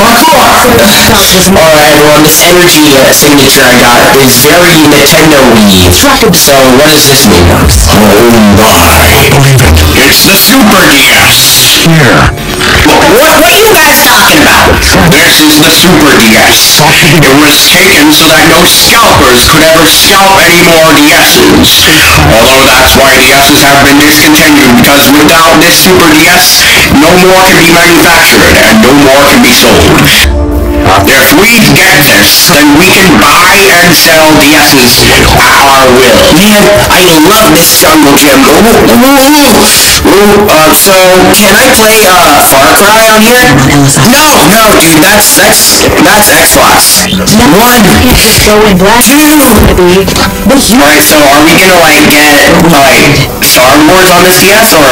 Alright everyone, this energy uh, signature I got is very Nintendo Wii. So what does this mean? Oh my. Believe it. It's the Super DS. Here. What, what are you guys talking about? This is the Super DS. It was taken so that no scalpers could ever scalp any more DSs. Although that's why DSs have been discontinued, because without this Super DS, no more can be manufactured, and no more can be sold. If we get this, then we can buy and sell DSs at our will. Man, I love this jungle gym. Ooh, ooh, ooh. Uh, so can I play uh Far Cry on here? No, no, dude, that's that's that's Xbox. One. Two. Alright, so are we gonna like get like Star Wars on this DS or?